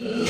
Yeah.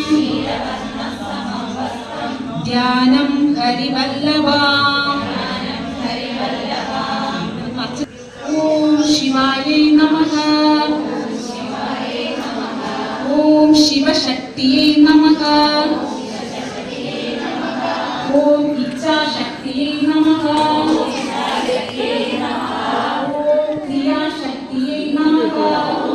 Oh.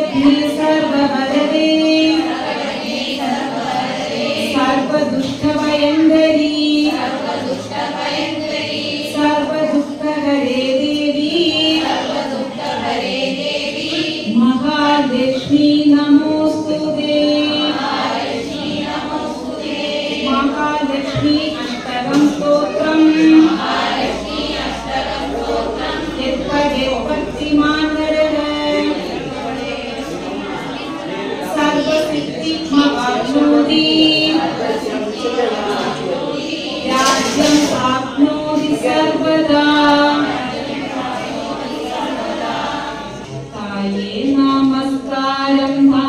सर्वे നമസ്കാരം.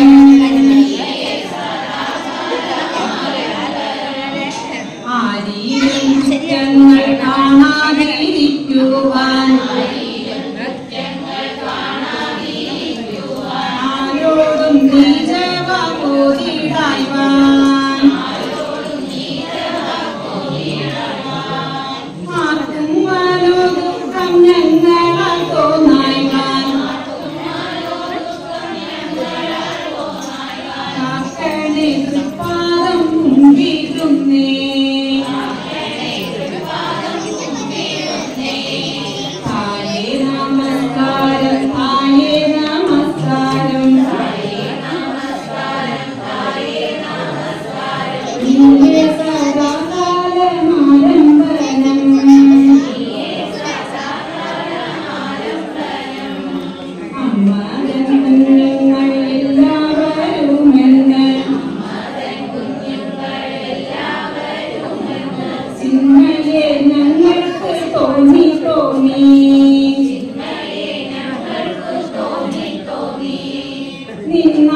കാലമാലംബനം ഞങ്ങൾ കാണാതിരിക്കുവാൻ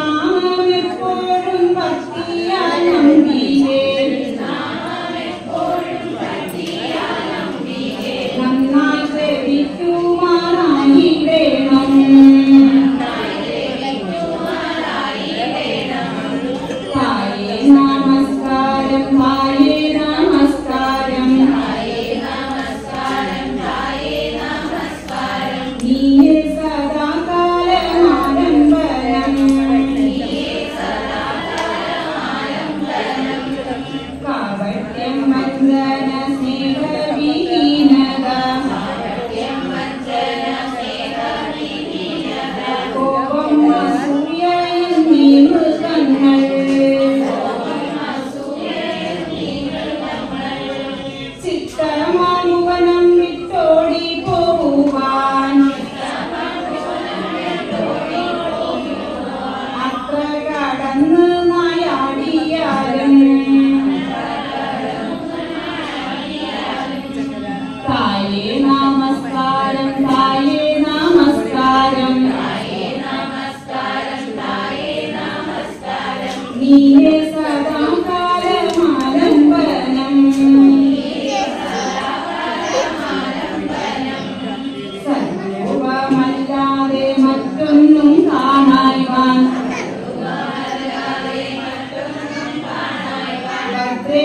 നിന്നാമം എപ്പോഴും ഭക്തിയാൽ ഭദ്രേ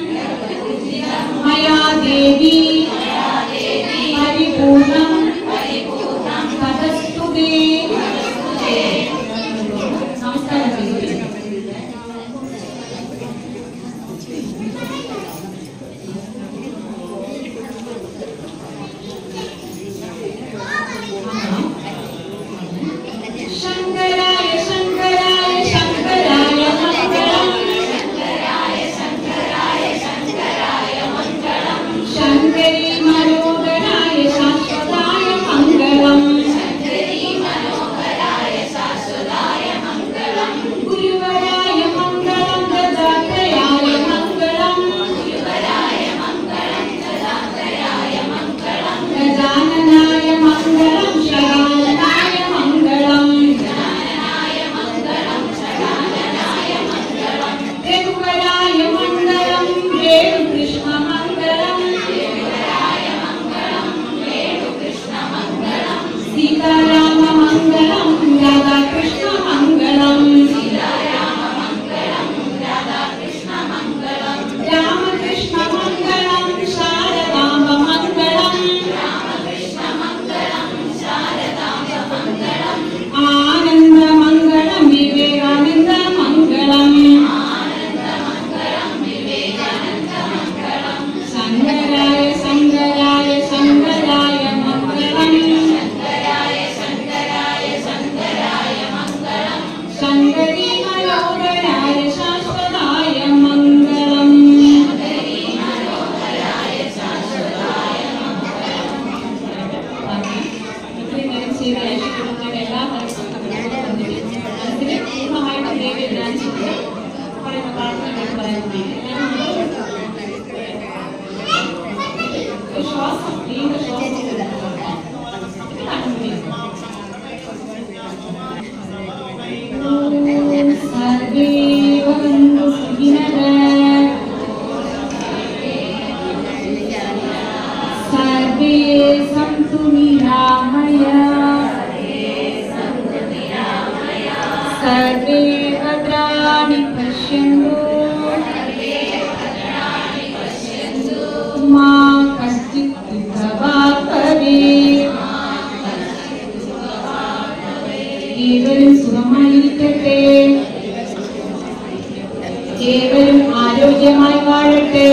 ആരോഗ്യമായി വാഴട്ടെ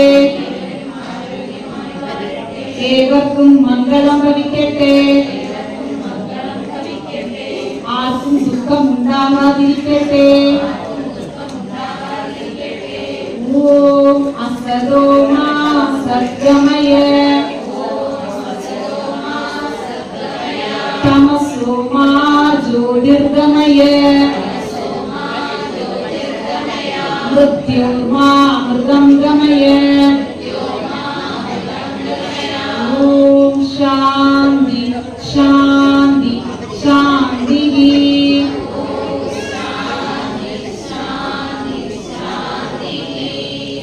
ഏവർക്കും മംഗളം ഭവിക്കട്ടെ ആർക്കും ദുഃഖം ഉണ്ടാകാതിരിക്കട്ടെ ഓം അസതോ മാ സദ്ഗമയ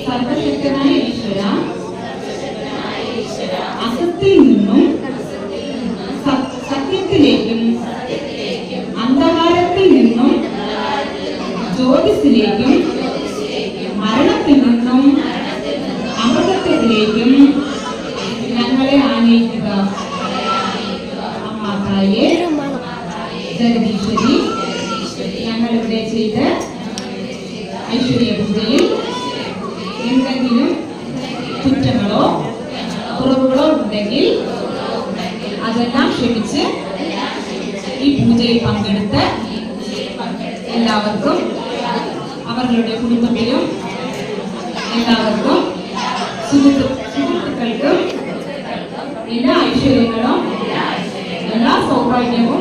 സർവശക്തനായ ഈശ്വര അസത്തിൽ നിന്നും സത്യത്തിലേക്കും അന്ധകാരത്തിൽ നിന്നും ജ്യോതിസിലേക്കും സുഹൃത്തുക്കൾക്കും എല്ലാ ഐശ്വര്യങ്ങളും എല്ലാ സൗഭാഗ്യവും